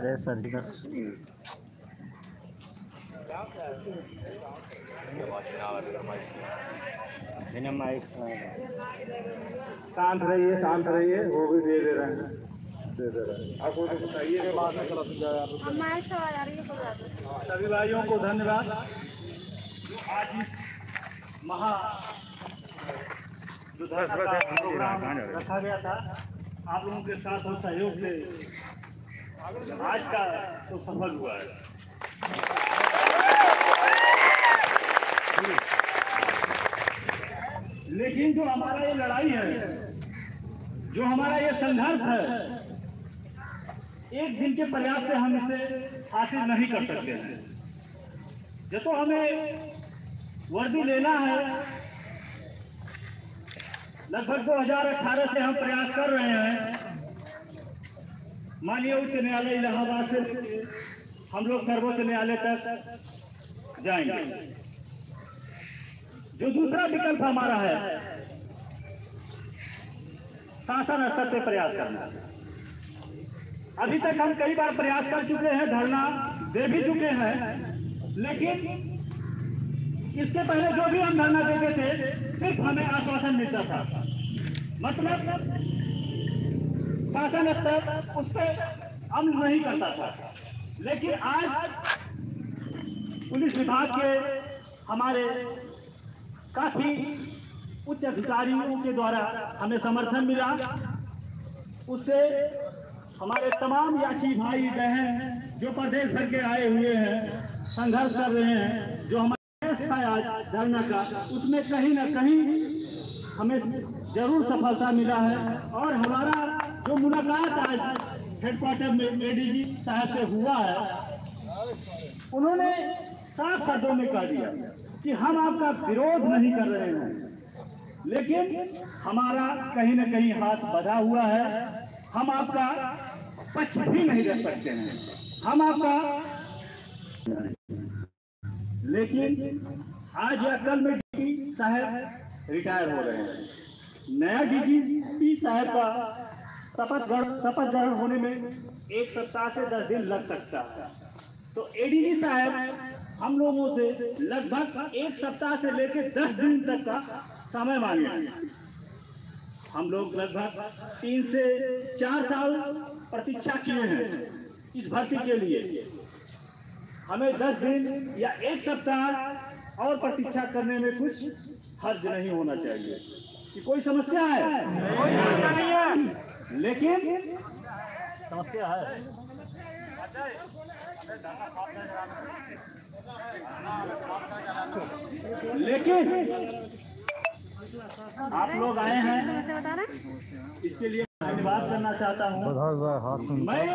अरे सर इधर बिना शांत रहिए शांत रहिए वो भी दे दे रहे हैं। दे दे रहे हैं। आपको तो बताइए में चला है सभी भाइयों को धन्यवाद। जो आज इस महा जो प्रोग्राम रखा गया था। आप लोगों के साथ और सहयोग से आज का तो सफल हुआ है। लेकिन जो हमारा ये लड़ाई है, जो हमारा ये संघर्ष है, एक दिन के प्रयास से हम इसे हासिल नहीं कर सकते हैं। जब तो हमें वर्दी लेना है, लगभग 2018 से हम प्रयास कर रहे हैं माननीय उच्च न्यायालय इलाहाबाद से हम लोग सर्वोच्च न्यायालय तक जाएँगे। जो दूसरा विकल्प हमारा है, शासन स्तर से प्रयास करना। अभी तक हम कई बार प्रयास कर चुके हैं, धरना दे भी चुके हैं, लेकिन इसके पहले जो भी हम धरना देते थे, सिर्फ़ हमें आश्वासन मिलता था। मतलब शासन स्तर उस पर अमल नहीं करता था। लेकिन आज पुलिस विभाग के हमारे काफ़ी उच्च अधिकारियों के द्वारा हमें समर्थन मिला। उससे हमारे तमाम याची भाई बहन जो प्रदेश भर के आए हुए हैं, संघर्ष कर रहे हैं, जो हमारे देश था आज धरना का, उसमें कहीं ना कहीं हमें ज़रूर सफलता मिला है और हमारा जो मुलाकात आज हेडक्वार्टर में एडीजी साहब से हुआ है, उन्होंने साफ़ शब्दों में कह दिया कि हम आपका विरोध नहीं कर रहे हैं। लेकिन हमारा कहीं ना कहीं हाथ बधा हुआ है, हम आपका पक्ष भी नहीं रख सकते हैं। हम आपका लेकिन आज कल में डीजी साहब रिटायर हो रहे हैं। नया डीजीपी साहब का शपथ ग्रहण शपथ ग्रहण होने में एक सप्ताह से दस दिन लग सकता है। तो एडीजी साहब, हम लोगों से लगभग एक सप्ताह से लेकर दस दिन तक का समय मांगे। हम लोग लगभग तीन से चार साल प्रतीक्षा किए हैं इस भर्ती के लिए। हमें दस दिन या एक सप्ताह और प्रतीक्षा करने में कुछ हर्ज नहीं होना चाहिए। कि कोई समस्या है। लेकिन समस्या है। लेकिन आप लोग आए हैं। इसके लिए धन्यवाद करना चाहता हूँ। मैं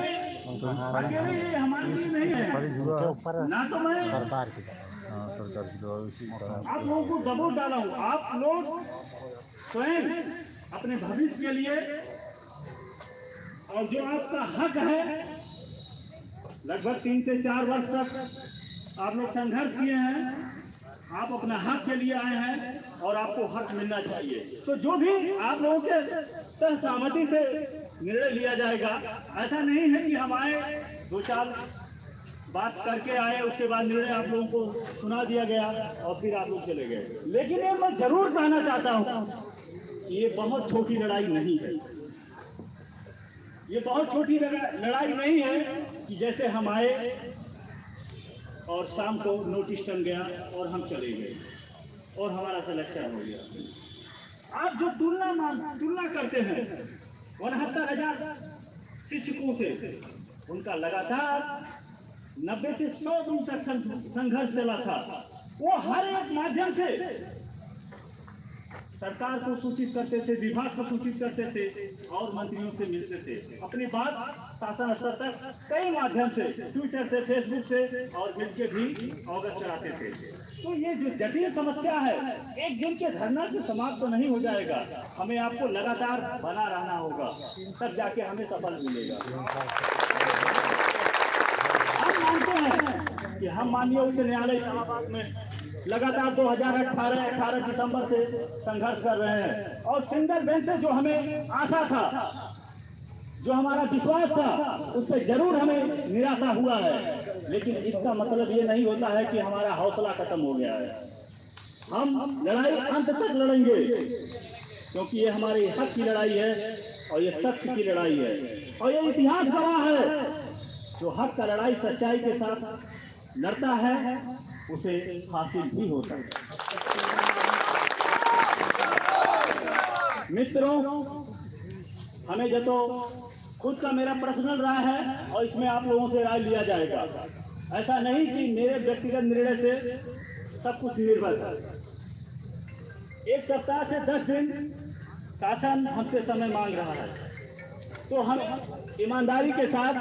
अकेले हमारे लिए नहीं है। ना तो मैं सरकार की हाँ सरकार की आप लोगों को दबाव डाला हूँ। आप लोग स्वयं अपने भविष्य के लिए और जो आपका हक है, लगभग तीन से चार वर्ष तक आप लोग संघर्ष किए हैं, आप अपना हक के लिए आए हैं और आपको हक मिलना चाहिए। तो जो भी आप लोगों के सहसहमति से निर्णय लिया जाएगा, ऐसा नहीं है कि हम आए, दो चार बात करके आए, उसके बाद निर्णय आप लोगों को सुना दिया गया और फिर आप लोग चले गए। लेकिन ये मैं ज़रूर कहना चाहता हूँ ये बहुत छोटी लड़ाई नहीं है। ये बहुत छोटी लड़ाई नहीं है कि जैसे हम आए और शाम को नोटिस टंग गया और हम चले गए और हमारा सिलेक्शन हो गया। आप जो तुलना मान तुलना करते हैं, उनहत्तर हज़ार शिक्षकों से, उनका लगातार नब्बे से सौ दिन तक संघर्ष चला था। वो हर एक माध्यम से सरकार को सूचित करते थे, विभाग को सूचित करते थे और मंत्रियों से मिलते थे। अपनी बात शासन स्तर तक कई माध्यम से ट्विटर से फेसबुक से और मिलकर भी अवगत कराते थे। तो ये जो जटिल समस्या है, एक दिन के धरना से समाप्त तो नहीं हो जाएगा। हमें आपको लगातार बना रहना होगा। तब जाके हमें सफल मिलेगा। हम मानते हैं कि हम माननीय उच्च न्यायालय इस्लामाबाद में लगातार 2018 18 दिसंबर से संघर्ष कर रहे हैं। और सिंगल बेंच से जो हमें आशा था, जो हमारा विश्वास था, उससे ज़रूर हमें निराशा हुआ है। लेकिन इसका मतलब ये नहीं होता है कि हमारा हौसला खत्म हो गया है। हम लड़ाई अंत तक लड़ेंगे, क्योंकि ये हमारे हक की लड़ाई है और ये सत्य की लड़ाई है। और ये इतिहास गवाह है, जो हक का लड़ाई, सच्चाई के साथ लड़ता है उसे हासिल भी है मित्रों, हमें जो तो खुद का मेरा पर्सनल राय है और इसमें आप लोगों से राय लिया जाएगा। ऐसा नहीं कि मेरे व्यक्तिगत निर्णय से सब कुछ निर्भर है। एक सप्ताह से दस दिन शासन हमसे समय मांग रहा है। तो हम ईमानदारी के साथ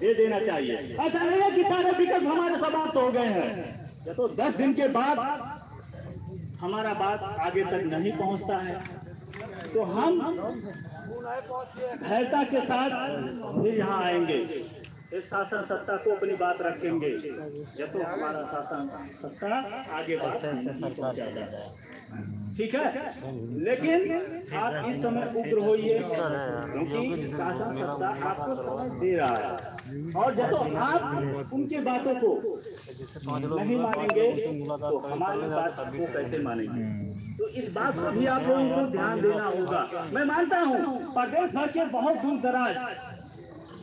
दे देना चाहिए। ऐसा नहीं है कि सारे विकल्प हमारे समाप्त हो गए हैं। ये तो दस दिन के बाद हमारा बात आगे तक नहीं पहुँचता है। तो हम धैर्यता के साथ फिर यहाँ आएँगे। इस शासन सत्ता को अपनी बात रखेंगे। जब तो हमारा शासन सत्ता आगे बढ़ता है ठीक है? लेकिन आप इस समय उग्र होइए क्योंकि शासन सत्ता आपको समय दे रहा है। और जब तो आप उनके बातों को नहीं मानेंगे तो हमारी बात को कैसे मानेंगे? तो इस बात पर भी आप लोगों को ध्यान देना होगा। मैं मानता हूँ प्रदेश भर के बहुत दूर दराज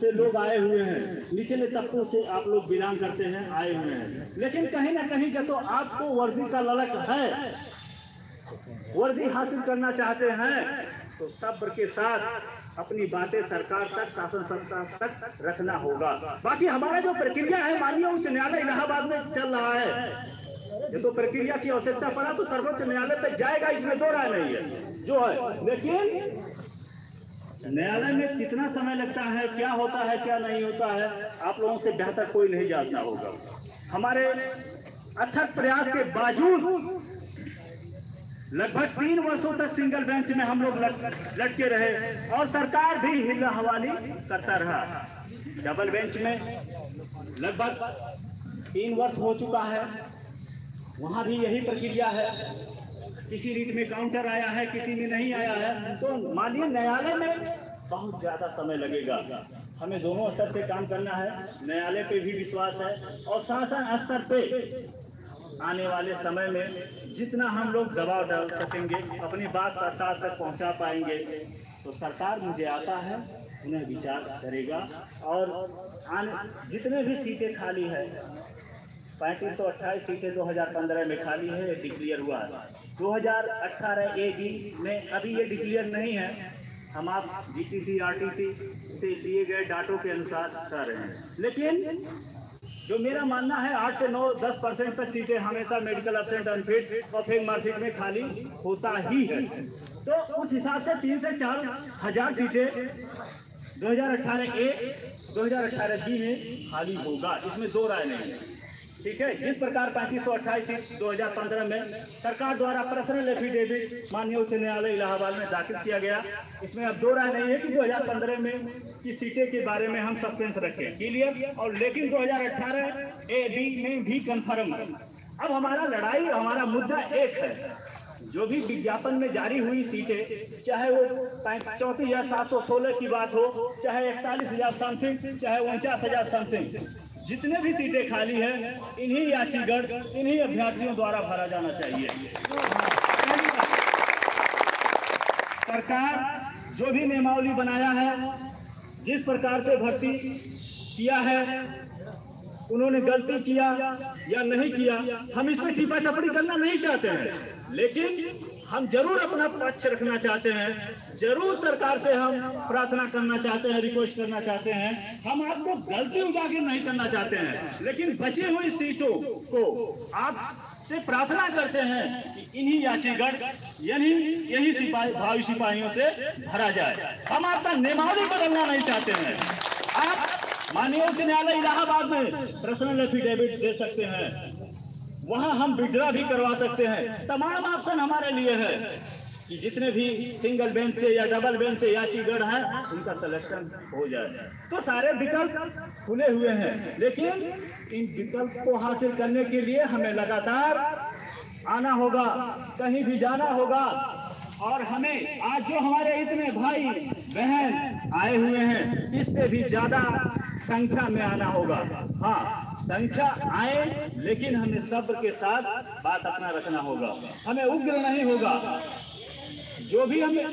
से लोग आए हुए हैं। निचले तबकों से आप लोग बिलोंग करते हैं आए हुए हैं। लेकिन कहीं ना कहीं का तो आपको वर्दी का ललक है। वर्दी हासिल करना चाहते हैं तो सब्र के साथ अपनी बातें सरकार तक, शासन सत्ता तक रखना होगा। बाकी हमारा जो प्रक्रिया है, माननीय उच्च न्यायालय इलाहाबाद में चल रहा है। ये तो प्रक्रिया की आवश्यकता पड़ा तो सर्वोच्च न्यायालय तक जाएगा, इसमें दो राय नहीं है। जो है, लेकिन न्यायालय में कितना समय लगता है, क्या होता है, क्या नहीं होता है, आप लोगों से बेहतर कोई नहीं जानता होगा। हमारे अथक प्रयास के बावजूद लगभग तीन वर्षों तक सिंगल बेंच में हम लोग लटके रहे और सरकार भी हिला हवाली करता रहा। डबल बेंच में लगभग तीन वर्ष हो चुका है। वहाँ भी यही प्रक्रिया है। किसी रीत में काउंटर आया है, किसी में नहीं आया है तो माननीय न्यायालय में बहुत ज़्यादा समय लगेगा। हमें दोनों स्तर से काम करना है। न्यायालय पे भी विश्वास है और शासन स्तर पे आने वाले समय में जितना हम लोग दबाव डाल सकेंगे, अपनी बात सरकार तक पहुँचा पाएँगे तो सरकार मुझे आशा है, उन्हें विचार करेगा। और आने, जितने भी सीटें खाली है, पैंतीस सौ अट्ठाईस सीटें 2015 में खाली है, ये डिक्लेयर हुआ है। 2018 ए डी में अभी ये डिक्लेयर नहीं है। हम आप G T C R T C से दिए गए डाटों के अनुसार कर रहे हैं। लेकिन जो मेरा मानना है, आठ से नौ, दस परसेंट तक सीटें हमेशा मेडिकल एबसेंट अनफिट और फेक मार्केट में खाली होता ही है। तो उस हिसाब से तीन से चार हज़ार सीटें 2018 ए 2018 बी में खाली होगा, इसमें दो राय नहीं है। ठीक है? जिस प्रकार पैंतीस सौ अट्ठाईस सीट 2015 में सरकार द्वारा पर्सनल एफिडेविट माननीय उच्च न्यायालय इलाहाबाद में दाखिल किया गया। इसमें अब दो राय नहीं है कि 2015 में की सीटें के बारे में हम सस्पेंस रखें। क्लियर? और लेकिन 2018 ए, बी में भी कंफर्म है। अब हमारा लड़ाई, हमारा मुद्दा एक है। जो भी विज्ञापन में जारी हुई सीटें, चाहे वो चौंतीस हज़ार सात सौ सोलह की बात हो, चाहे इकतालीस हज़ार समथिंग चाहे उनचास हज़ार समथिंग जितने भी सीटें खाली हैं, इन्हीं याचीगढ़ इन्हीं अभ्यर्थियों द्वारा भरा जाना चाहिए। सरकार जो भी नियमावली बनाया है, जिस प्रकार से भर्ती किया है, उन्होंने गलती किया या नहीं किया, हम इसमें टिप्पा टप्पणी करना नहीं चाहते हैं। लेकिन हम ज़रूर अपना पक्ष रखना चाहते हैं। ज़रूर सरकार से हम प्रार्थना करना चाहते हैं रिक्वेस्ट करना चाहते हैं। हम आपको गलती उजागर नहीं करना चाहते हैं, लेकिन बची हुई सीटों को आप से प्रार्थना करते हैं कि इन्हीं याचीगढ़ यानी यही सिपाही, भावी सिपाहियों से भरा जाए। हम आपका नियमावली बदलना नहीं चाहते हैं। आप माननीय उच्च न्यायालय इलाहाबाद में पर्सनल एफिडेविट दे सकते हैं। वहाँ हम विड्रा भी करवा सकते हैं। तमाम ऑप्शन हमारे लिए है। कि जितने भी सिंगल बेंच से या डबल बेंच से याचीगढ़ है, उनका सिलेक्शन हो जाए। तो सारे विकल्प खुले हुए हैं। लेकिन इन विकल्प को हासिल करने के लिए हमें लगातार आना होगा, कहीं भी जाना होगा। और हमें आज जो हमारे इतने भाई, बहन आए हुए हैं, इससे भी ज़्यादा संख्या में आना होगा। हाँ संख्या आए, लेकिन हमें सब्र के साथ बात अपना रखना होगा। हमें उग्र नहीं होगा। जो भी हमें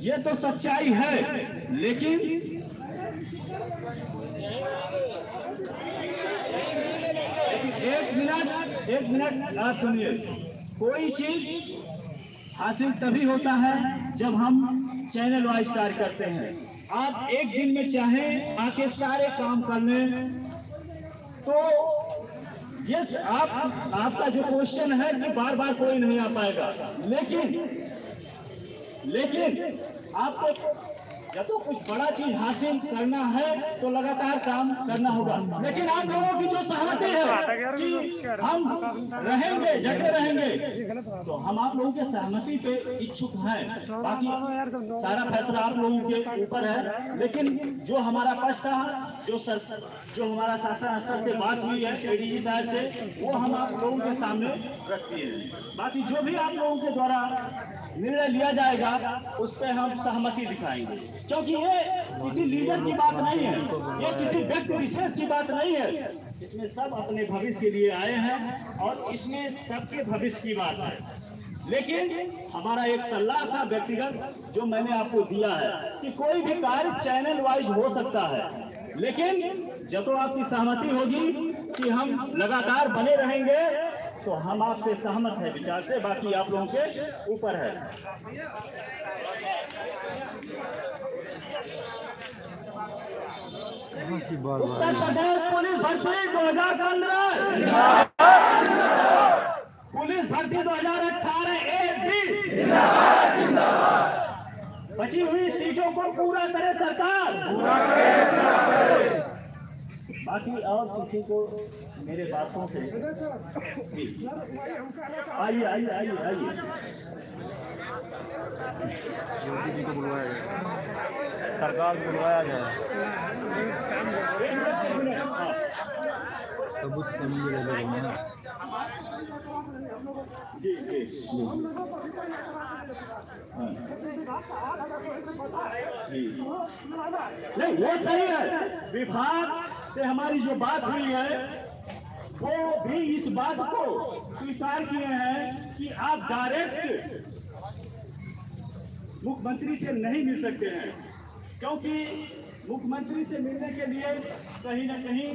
ये तो सच्चाई है, लेकिन एक मिनट एक मिनट, आप सुनिए। कोई चीज़ हासिल तभी होता है जब हम चैनल वाइज कार्य करते हैं। आप एक दिन में चाहें आके सारे काम कर लें तो यस, आप, आपका जो क्वेश्चन है कि बार बार कोई नहीं आ पाएगा। लेकिन लेकिन आपको तो कुछ बड़ा चीज़ हासिल करना है तो लगातार काम करना होगा। लेकिन आप लोगों की जो सहमति है कि हम रहेंगे डटे रहेंगे तो हम आप लोगों के सहमति पे इच्छुक हैं। बाकी सारा फैसला आप लोगों के ऊपर है। लेकिन जो हमारा पक्ष था जो सर, जो हमारा शासन स्तर से बात हुई है एडीजी साहब से, वो हम आप लोगों के सामने रखते हैं। बाकी जो भी आप लोगों के द्वारा निर्णय लिया जाएगा, उस पर हम सहमति दिखाएँगे। क्योंकि ये किसी लीडर की बात नहीं है, ये किसी व्यक्ति विशेष की बात नहीं है। इसमें सब अपने भविष्य के लिए आए हैं और इसमें सबके भविष्य की बात है। लेकिन हमारा एक सलाह था व्यक्तिगत, जो मैंने आपको दिया है कि कोई भी कार्य चैनल वाइज हो सकता है। लेकिन जब तो आपकी सहमति होगी कि हम लगातार बने रहेंगे तो हम आपसे सहमत है, विचार से, बाकी आप लोगों के ऊपर है। उत्तर प्रदेश पुलिस भर्ती दो हज़ार पंद्रह। पुलिस भर्ती दो हज़ार अठारह एक भी बची हुई सीटों को पूरा करे सरकार। बाकी और किसी को मेरे बातों से आइए आइए आइए आइए। योगी जी को बुलवाया जाए सरकार को बुलवाया जाए। सबूत समझ रहे ना जी जी जी। हाँ। जी। नहीं वो सही है। विभाग से हमारी जो बात हुई है, वो भी इस बात को स्वीकार किए हैं कि आप डायरेक्ट मुख्यमंत्री से नहीं मिल सकते हैं। क्योंकि मुख्यमंत्री से मिलने के लिए कहीं ना कहीं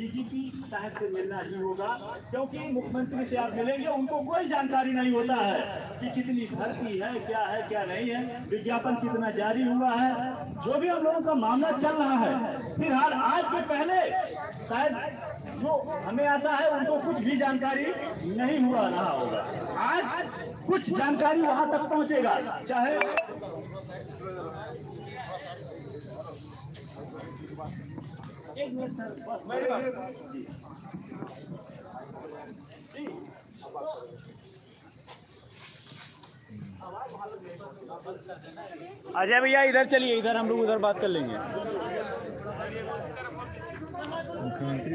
डीजीपी साहब से मिलना ही होगा, क्योंकि मुख्यमंत्री से आप मिलेंगे, उनको कोई जानकारी नहीं होता है कि कितनी भर्ती है, क्या है, क्या नहीं है। विज्ञापन कितना जारी हुआ है। जो भी हम लोगों का मामला चल रहा है, फ़िलहाल आज के पहले शायद जो हमें आशा है, उनको कुछ भी जानकारी नहीं हुआ रहा होगा। आज कुछ जानकारी वहाँ तक पहुंचेगा, चाहे एक मिनट सर बस जी। जी। अजय भैया इधर चलिए इधर हम लोग उधर बात कर लेंगे। मुख्यमंत्री